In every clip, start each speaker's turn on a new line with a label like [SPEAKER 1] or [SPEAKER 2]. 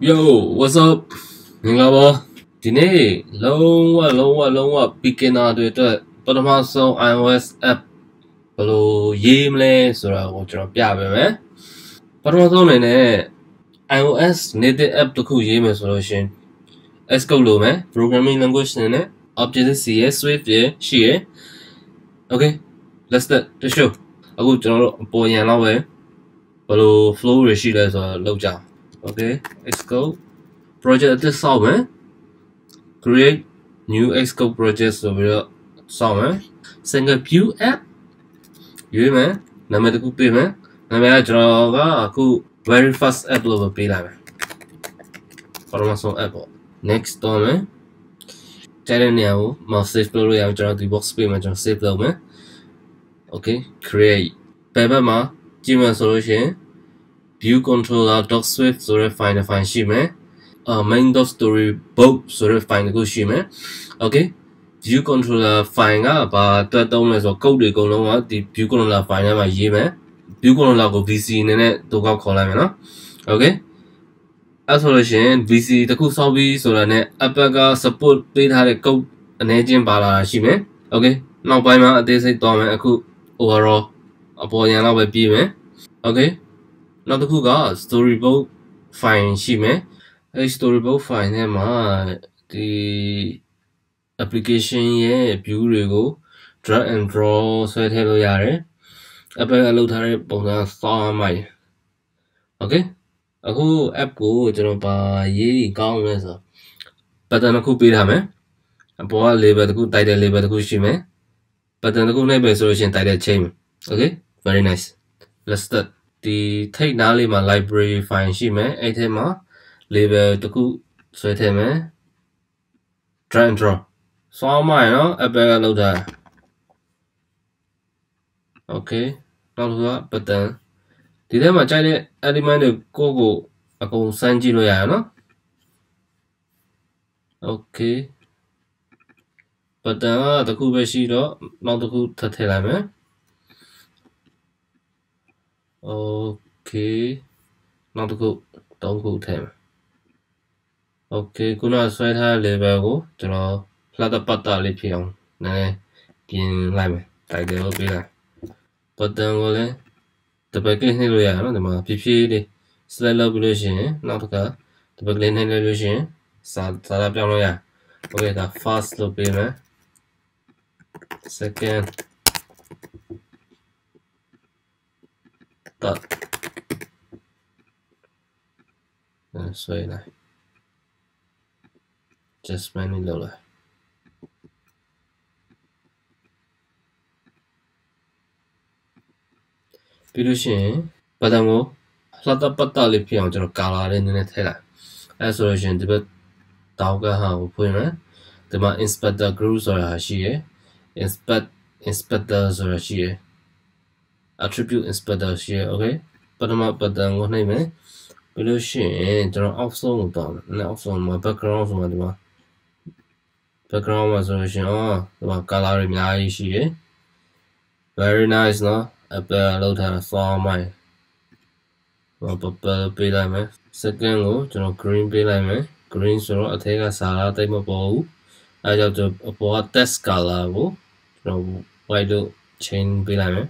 [SPEAKER 1] Yo what's up မင်္ဂလာပါဒီနေ့လုံးဝလုံးဝလုံးဝ beginner တွေအတွက်ပထမဆုံး iOS app ဘယ်လိုရေးမလဲဆိုတာကိုကျွန်တော်ပြပေးမယ်ပထမဆုံးအနေနဲ့ iOS native app တစ်ခုရေးမယ်ဆိုလို့ရှင် Xcode လိုမယ် programming language နဲ့ Objective C ရဲ့ Swift ရဲ့ရှိရဲ့ Okay let's start the show အခုကျွန်တော်တို့အပေါ်ရန်လောက်ပဲဘယ်လို flow တွေရှိလဲဆိုတော့လောက်ကြအောင် okay xcode project အသစ်ဆောက်မယ် create new xcode project ဆိုပြီးတော့ဆောက်မယ် single view app ရွေးမယ်နာမည်တစ်ခုပေးမယ်နာမည်ကကျွန်တော်ကအခု very fast app လို့ပဲပေးလိုက်မယ်ပထမဆုံး app ပေါ့ next တော့မယ်တဲ့တဲ့နေရာကို mouse save လုပ်လို့ရအောင်ကျွန်တော်ဒီ box ပေးမှာကျွန်တော် save လုပ်မယ် okay create ဘယ်ဘက်မှာကြည့်မှဆိုလို့ရှိရင် view controller .swift ဆိုတဲ့ file တစ် file ရှိမယ်အာ main.storybook ဆိုတဲ့ file တစ်ခုရှိမယ် okay view controller file ကဘာတွက်သုံးလဲဆိုတော့ code တွေအကုန်လုံးကဒီ view controller file ထဲမှာရေးမယ် view controller ကို VC အနေနဲ့တူကောက်ခေါ်လိုက်မယ်နော် okay အဲ့ဆိုလို့ရှိရင် VC တခုဆောက်ပြီးဆိုတာနဲ့ Apple က support ပေးထားတဲ့ code အနေချင်းပါလာတာရှိမယ် okay နောက်ပိုင်းမှာအသေးစိတ်သွားမယ်အခု overall အပေါ်ရန်လောက်ပဲပြီးမယ် okay နောက်တစ်ခုက storyboard file ရှိမယ်အဲဒီ storyboard file ထဲမှာဒီ application ရဲ့ view တွေကို drag and draw ဆွဲထည့်လို့ရတယ် Apple ကလုပ်ထားတဲ့ပုံစံစောင်းမိုက် Okay အခု app ကိုကျွန်တော်ပါရေးကောင်းလဲဆို pattern တစ်ခုပေးထားမယ်အပေါ်က label တစ်ခု title label တစ်ခုရှိမယ် pattern တစ်ခုနှိပ်ပဲဆိုလို့ရှိရင် title change Okay very nice let's start ဒီထိတ်နားလေးမှာ library file ရှိမယ်အဲ့ထဲမှာ label တခုဆွဲထည့်မယ် drag and drop စောင်းမိုင်းနော် Apple ကလုပ်တာ Okay နောက်တစ်ခုက button ဒီထဲမှာကြိုက်တဲ့ element တွေကိုကိုအကုန်စမ်းကြည့်လို့ရရနော် Okay button ကတခုပဲရှိတော့နောက်တစ်ခုထပ်ထည့်လိုက်မယ် Okay နောက်တစ်ခုသုံးခုထည့်မယ် Okay ခုနဆွဲထားတဲ့ level ကိုကျွန်တော် flutter ပတ်တာလေးဖြစ်အောင်နည်းနည်းပြင်လိုက်မယ် title ကိုပေးလိုက် button ကိုလည်းတပတ်ကလေးနှိပ်လို့ရအောင်နော်ဒီမှာဖြည်းဖြည်းလေး select လုပ်ပြီးလို့ရှိရင်နောက်တစ်ခါတပတ်ကလေးနှိပ်လို့ရှိရင်စာစာရပြောင်းလို့ရ Okay ဒါ first လို့ပေးမယ် second dot ဆွဲလိုက် just menu လောက်လိုက်ပြီးလို့ရှိရင်ဘတ်တန်ကိုလှတပတ်တလေးဖြစ်အောင်ကျွန်တော် color လေးနည်းနည်းထည့်လိုက်အဲဆိုလို့ရှိရင်ဒီဘက်တောက်ကဟာကိုဖွင့်မယ်ဒီမှာ inspector group ဆိုတာရှိရယ် inspect inspector ဆိုတာရှိရယ် attribute inspector ရှိရယ် okay ပထမဘတ်တန်ကိုနှိပ်မယ်ပြီးလို့ရှိရင်ကျွန်တော် option ကိုတောင်းတယ်။ option မှာ background ဆိုမှဒီမှာ background မှာဆိုလို့ရှိရင်အော်ဒီမှာ color တွေအများကြီးရှိတယ် very nice နော် apple လောက်ထားတာ sound မိုင်းဟော purple ပေးလိုက်မယ် second ကိုကျွန်တော် green ပေးလိုက်မယ် green ဆိုတော့အထက်ကစာသားတိတ်မပေါ်ဘူးအဲကြောင့်ကျွန်တော်အပေါ်က test color ကိုကျွန်တော် white လို့ change ပေးလိုက်မယ်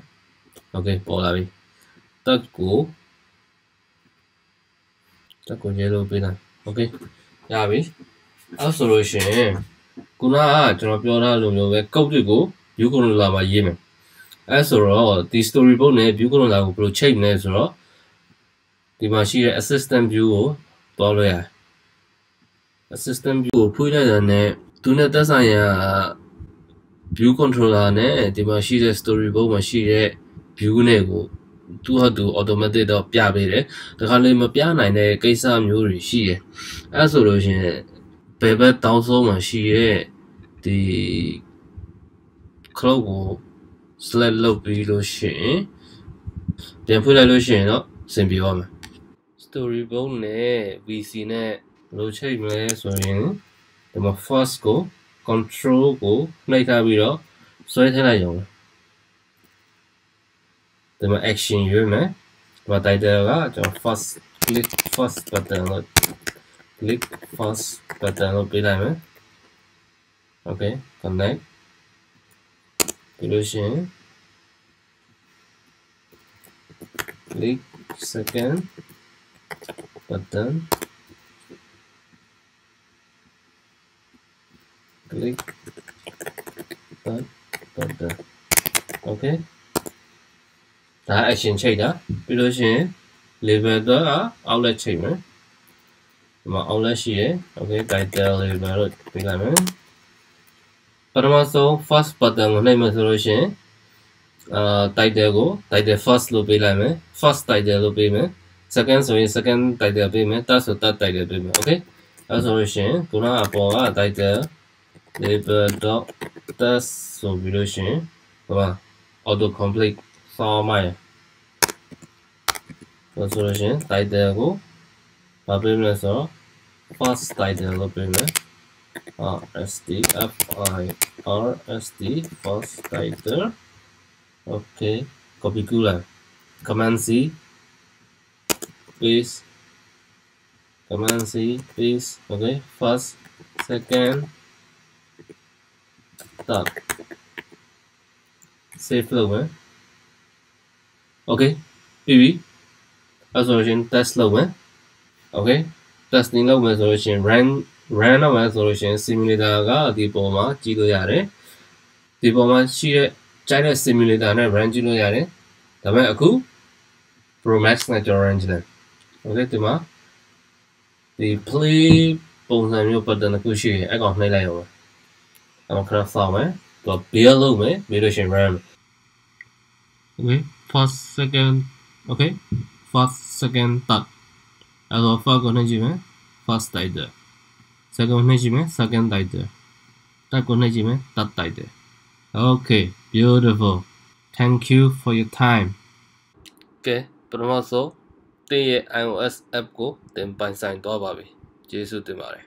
[SPEAKER 1] okay ပေါ်လာပြီတက်ကိုတက်ကို yellow ပေးလိုက် okay ရပြီအဲ့ဆိုလို့ရှိရင်ခုနကကျွန်တော်ပြောထားလိုမျိုးပဲကုတ်တွေကို view controller မှာရေးမယ်အဲဆိုတော့ဒီ storyboard နဲ့ view controller ကိုဘယ်လိုချိန်လဲဆိုတော့ဒီမှာရှိတဲ့ assistant view ကိုတွားလို့ရတယ် assistant view ကိုဖွင့်လိုက်တာနဲ့သူနဲ့သက်ဆိုင်ရာ view controller နဲ့ဒီမှာရှိတဲ့ storyboard မှာရှိတဲ့ view နဲ့ကိုသူဟာသူ automatic တော့ပြပေးတယ်။ဒါခါလေးမပြနိုင်တဲ့ကိစ္စမျိုးတွေရှိတယ်။အဲဆိုလို့ရှိရင်ဘယ်ဘက်တောင်းဆုံးမှာရှိရဲ့ဒီ cloud ကို select လုပ်ပြီးလို့ရှိရင်ပြန်ဖွင့်လိုက်လို့ရှိရင်တော့အဆင်ပြေပါမယ် storyboard နဲ့ VC နဲ့ဘယ်လိုချိန်မလဲဆိုရင်ဒီမှာ first ကို control ကိုနှိပ်ထားပြီးတော့ဆွဲထည့်လိုက်ရုံဒီ မှာ action ရွေးမယ်ဒီမှာ title ကကျွန်တော် first click first button လို့ click first button လို့ပေးလိုက်မယ် okay connect ပြီးလို့ရှိရင် click second button click that button okay ဒါ action ချိန်တာပြီးလို့ရှိရင် label တော့ outlet ချိန်မယ်ဒီမှာ outlet ရှိရယ် okay title label လို့ပေးလိုက်မယ်ပထမဆုံး first button ကိုနှိပ်မယ်ဆိုလို့ရှိရင်အာ title ကို title first လို့ပေးလိုက်မယ် first title လို့ပေးမယ် second ဆိုရင် second title ပေးမယ် third ဆို third title ပေးမယ် okay အဲဆိုလို့ရှိရင်ခုနအပေါ်က title label.test ဆိုပြီးလို့ရှိရင်ဟိုမှာ auto complete ဆောင်းမိုင်းဆိုလို့ရှိရင် title ကိုမပေးမလဲဆိုတော့ first title လို့ပေးမယ် RST FI RST first title okay copy ကူလာ command C paste command C paste okay first second third save လုပ်မယ် okay ပြီးပြီအဲဆိုရင် test လုပ်မယ် okay testing လုပ်မယ်ဆိုလို့ရှိရင် run run လုပ်မယ်ဆိုလို့ရှိရင် simulator ကဒီပေါ်မှာကြည့်လို့ရတယ်ဒီပေါ်မှာရှိတဲ့ကြိုက်တဲ့ simulator နဲ့ run ကြည့်လို့ရတယ်ဒါပေမဲ့အခု Pro Max နဲ့ကျွန်တော် run ကြည့်တယ် okay ဒီမှာဒီ play ပုံစံမျိုး button တစ်ခုရှိတယ်အဲ့ကောင်နှိပ်လိုက်အောင်အဲ့ခဏစောင့်မယ်သူ build လုပ်မယ်ပြီးလို့ရှိရင် run okay first second okay first second third အဲ့တော့ first ကိုနှိပ်ကြည့်မယ် first title second ကိုနှိပ်ကြည့်မယ် second title third ကိုနှိပ်ကြည့်မယ် third title okay beautiful thank you for your time ကဲပထမဆုံးတင်းရဲ့ iOS app ကိုသင်ပိုင်ဆိုင်သွားပါပြီကျေးဇူးတင်ပါတယ်